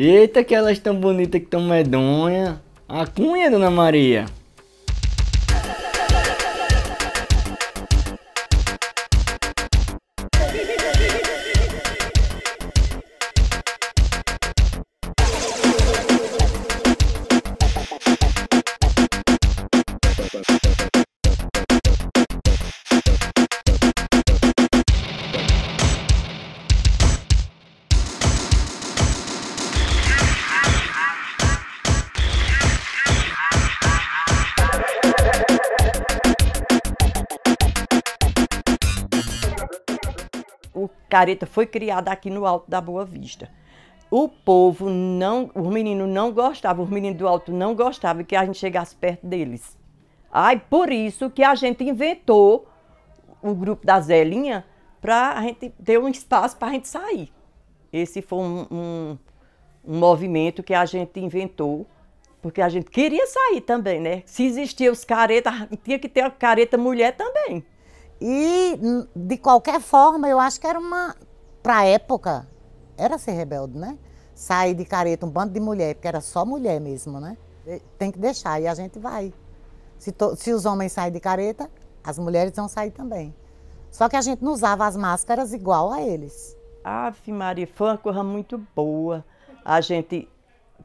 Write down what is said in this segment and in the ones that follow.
Eita, que elas tão bonitas que tão medonha. A cunha, dona Maria. O careta foi criado aqui no Alto da Boa Vista. O povo não, os meninos não gostavam, os meninos do alto não gostavam que a gente chegasse perto deles. Ai, por isso que a gente inventou o grupo da Zelinha para a gente ter um espaço para a gente sair. Esse foi um, um, um movimento que a gente inventou, porque a gente queria sair também, né? Se existia os caretas, tinha que ter a careta mulher também. E, de qualquer forma, eu acho que era uma. Para a época, era ser rebelde, né? Sair de careta um bando de mulher, porque era só mulher mesmo, né? Tem que deixar, e a gente vai. Se, to, se os homens saem de careta, as mulheres vão sair também. Só que a gente não usava as máscaras igual a eles. Ave Maria, foi uma coisa muito boa. A gente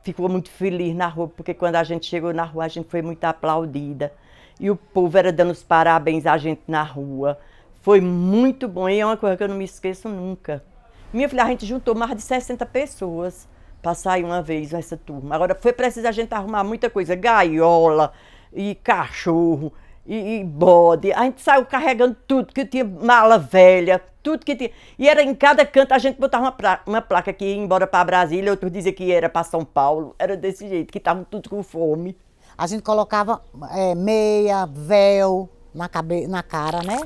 ficou muito feliz na rua, porque quando a gente chegou na rua, a gente foi muito aplaudida e o povo era dando os parabéns a gente na rua. Foi muito bom e é uma coisa que eu não me esqueço nunca. Minha filha, a gente juntou mais de 60 pessoas para sair uma vez nessa turma. Agora foi preciso a gente arrumar muita coisa, gaiola e cachorro e, e bode. A gente saiu carregando tudo, que tinha mala velha, tudo que tinha. E era em cada canto a gente botava uma, uma placa que ia embora para Brasília, outros diziam que era para São Paulo. Era desse jeito, que estavam tudo com fome. A gente colocava é, meia, véu na, cabe na cara, né?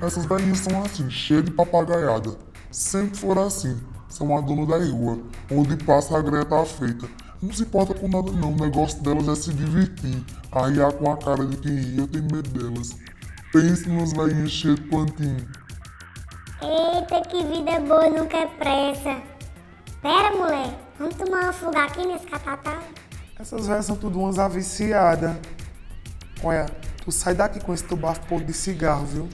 Essas velhinhas são assim, cheias de papagaiada. Sempre foram assim. São a dona da rua, onde passa a greia tá feita. Não se importa com nada não, o negócio delas é se divertir. Arriar com a cara de quem ri, eu tenho medo delas. Pense nas velhinhas cheias de plantinho. Eita, que vida boa, não quer pressa. Pera, mulher, vamos tomar uma fuga aqui nesse catatá? Essas velhas são tudo umas aviciadas. Olha, tu sai daqui com esse teu bafo de cigarro, viu?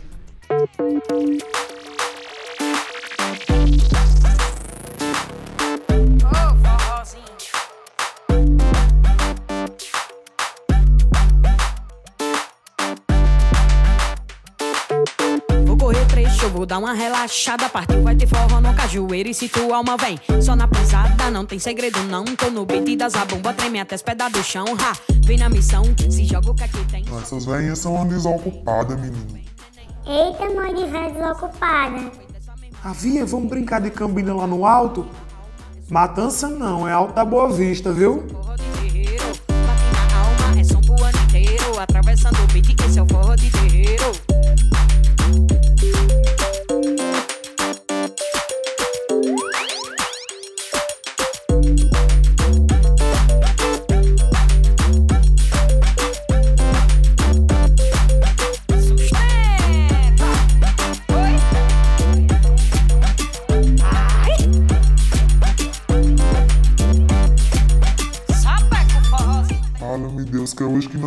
Vou dar uma relaxada. Partiu, vai ter forró no cajueiro. E se tua alma vem, só na pisada, não tem segredo, não. Tô no beat das a bomba, treme até os pedaços do chão. Ha, vem na missão, se joga o que aqui tem. Essas velhinhas são uma desocupada, menino. Eita, mãe de véia desocupada. Avia, vamos brincar de cambina lá no alto? Matança não, é alto da Boa Vista, viu? Forró de terreiro, na alma, é som pro ano inteiro. Atravessando o beat, esse é o forró de terreiro.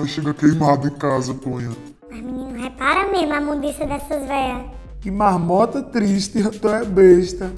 Chega queimado em casa, Cunha. Mas menino, repara mesmo a mundiça dessas velhas. Que marmota triste, tu é besta.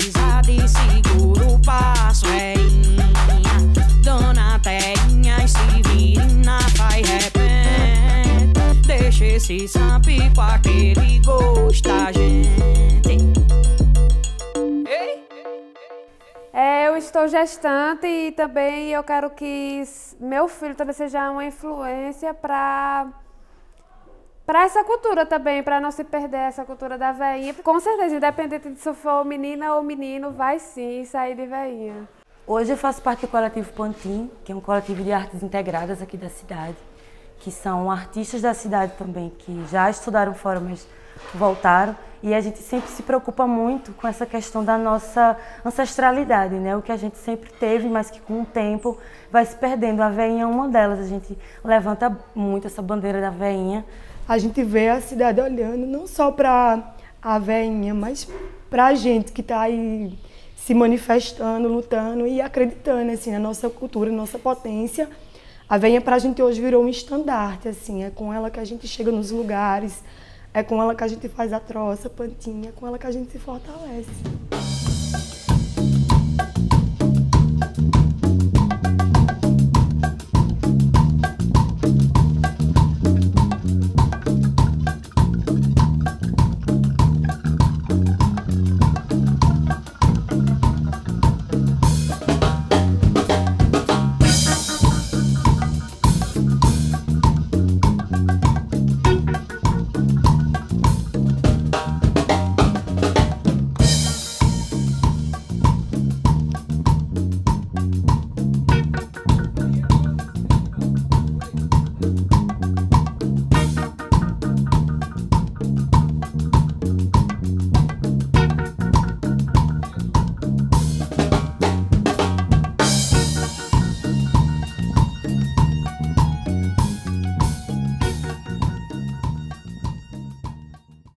camisa de seguro passo é inha. Dona Terinha e Severina faz repente. Deixa esse sampi com aquele gosto gente. É, eu estou gestante e também eu quero que meu filho também seja uma influência para para essa cultura também, para não se perder essa cultura da veinha. Com certeza, independente de se for menina ou menino, vai sim sair de veinha. Hoje eu faço parte do coletivo Pontim, que é um coletivo de artes integradas aqui da cidade, que são artistas da cidade também, que já estudaram fora, mas voltaram. E a gente sempre se preocupa muito com essa questão da nossa ancestralidade, né? O que a gente sempre teve, mas que com o tempo vai se perdendo. A veinha é uma delas. A gente levanta muito essa bandeira da veinha. A gente vê a cidade olhando não só para a veinha, mas para a gente que está aí se manifestando, lutando e acreditando assim, na nossa cultura, na nossa potência. A veinha para a gente hoje virou um estandarte, assim, é com ela que a gente chega nos lugares, é com ela que a gente faz a troça, a pantinha, é com ela que a gente se fortalece.